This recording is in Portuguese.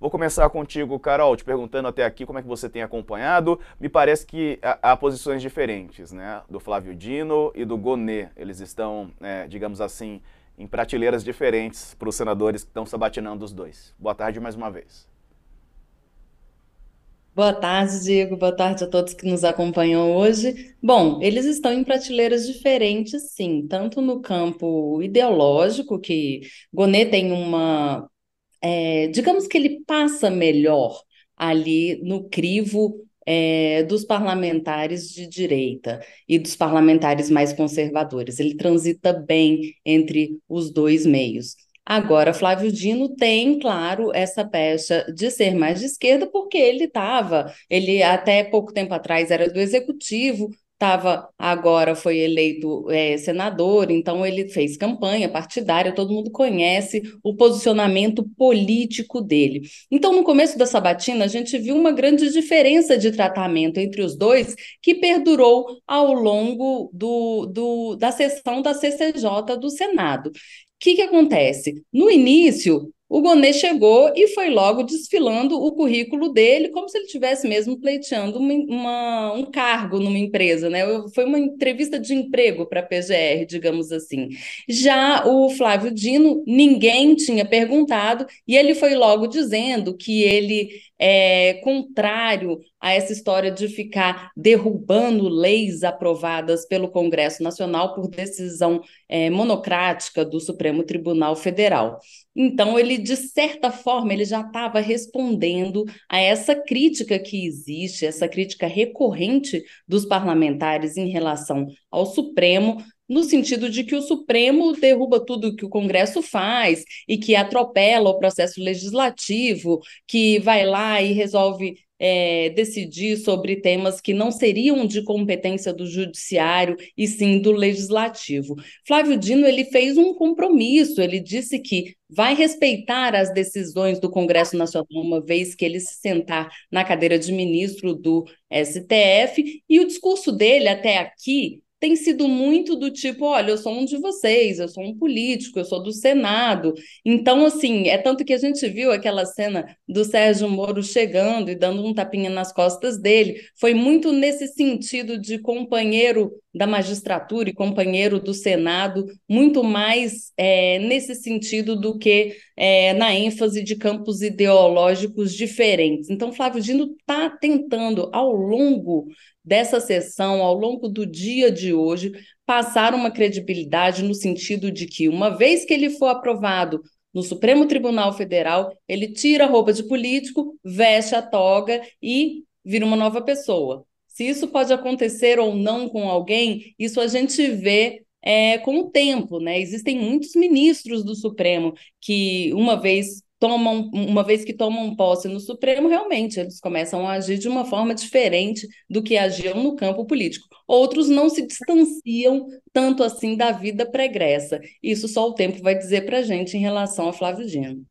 Vou começar contigo, Carol, te perguntando até aqui como é que você tem acompanhado. Me parece que há, posições diferentes, né? Do Flávio Dino e do Gonê. Eles estão, é, digamos assim, em prateleiras diferentes para os senadores que estão sabatinando os dois. Boa tarde mais uma vez. Boa tarde, Diego. Boa tarde a todos que nos acompanham hoje. Bom, eles estão em prateleiras diferentes, sim, tanto no campo ideológico, que Gonê tem uma. É, digamos que ele passa melhor ali no crivo é, dos parlamentares de direita e dos parlamentares mais conservadores. Ele transita bem entre os dois meios. Agora, Flávio Dino tem, claro, essa pecha de ser mais de esquerda, porque ele estava, ele até pouco tempo atrás era do executivo, estava agora foi eleito é, senador, então ele fez campanha partidária, todo mundo conhece o posicionamento político dele. Então, no começo da sabatina, a gente viu uma grande diferença de tratamento entre os dois, que perdurou ao longo do, do da sessão da CCJ do Senado que, que acontece? No início, o Gonê chegou e foi logo desfilando o currículo dele, como se ele tivesse mesmo pleiteando uma, uma, um cargo numa empresa, né? Foi uma entrevista de emprego para a PGR, digamos assim. Já o Flávio Dino, ninguém tinha perguntado, e ele foi logo dizendo que ele é contrário a essa história de ficar derrubando leis aprovadas pelo Congresso Nacional por decisão é, monocrática do Supremo Tribunal Federal. Então, ele, de certa forma, ele já estava respondendo a essa crítica que existe, essa crítica recorrente dos parlamentares em relação ao Supremo, no sentido de que o Supremo derruba tudo que o Congresso faz e que atropela o processo legislativo, que vai lá e resolve é, decidir sobre temas que não seriam de competência do judiciário e sim do legislativo. Flávio Dino ele fez um compromisso, ele disse que vai respeitar as decisões do Congresso Nacional, uma vez que ele se sentar na cadeira de ministro do STF, e o discurso dele até aqui tem sido muito do tipo, olha, eu sou um de vocês, eu sou um político, eu sou do Senado. Então, assim, é tanto que a gente viu aquela cena do Sérgio Moro chegando e dando um tapinha nas costas dele. Foi muito nesse sentido de companheiro da magistratura e companheiro do Senado, muito mais é, nesse sentido do que é, na ênfase de campos ideológicos diferentes. Então, Flávio Dino está tentando, ao longo dessa sessão, ao longo do dia de hoje, passar uma credibilidade no sentido de que, uma vez que ele for aprovado no Supremo Tribunal Federal, ele tira a roupa de político, veste a toga e vira uma nova pessoa. Se isso pode acontecer ou não com alguém, isso a gente vê é, com o tempo, né? Existem muitos ministros do Supremo que, uma vez tomam, uma vez que tomam posse no Supremo, realmente eles começam a agir de uma forma diferente do que agiam no campo político. Outros não se distanciam tanto assim da vida pregressa. Isso só o tempo vai dizer para a gente em relação a Flávio Dino.